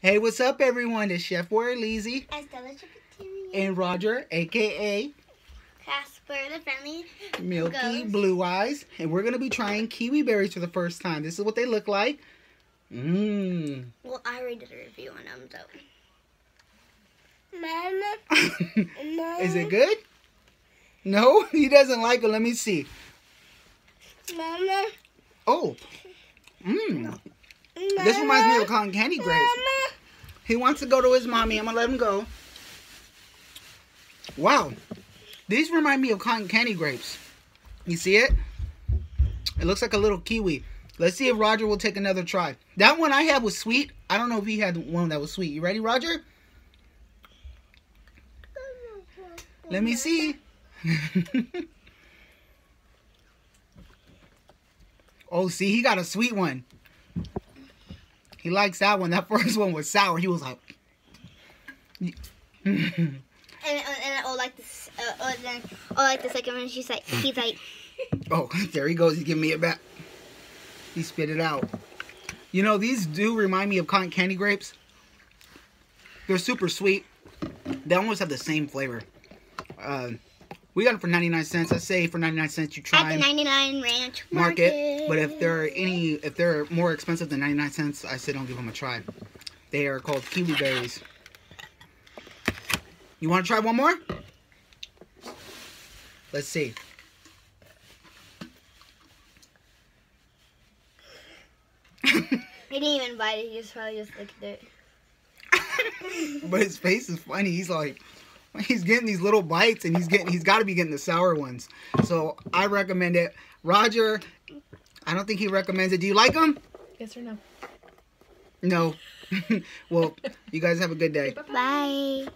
Hey, what's up, everyone? It's Chef Boyar Leezy Estella Chapatini. and Roger, aka Casper the Friendly. Milky Ghost. Blue Eyes, and we're gonna be trying kiwi berries for the first time. This is what they look like. Mmm. Well, I already did a review on them, so. Mama. is it good? No, he doesn't like it. Let me see. Mama. Oh. Mmm. This reminds me of cotton candy grapes. Mama. He wants to go to his mommy. I'm gonna let him go. Wow. These remind me of cotton candy grapes. You see it? It looks like a little kiwi. Let's see if Roger will take another try. That one I had was sweet. I don't know if he had one that was sweet. You ready, Roger? Let me see. oh, see, he got a sweet one. He likes that one. That first one was sour. He was like, And, and, and oh, like this. Uh, oh, then, oh, like the second one, she's like, he's like, oh, there he goes. He's giving me it back. He spit it out. You know, these do remind me of cotton candy grapes. They're super sweet. They almost have the same flavor. Uh, we got it for 99 cents. I say for 99 cents you try at the and 99 Ranch market. Market. But if they're any, if they're more expensive than 99 cents, I say don't give them a try. They are called kiwi berries. You want to try one more? Let's see. He didn't even bite it, he just probably just looked at it. but his face is funny. He's like, he's getting these little bites, and he's getting, he's got to be getting the sour ones. So I recommend it. Roger, I don't think he recommends it. Do you like them? Yes or no? No. well, you guys have a good day. Bye.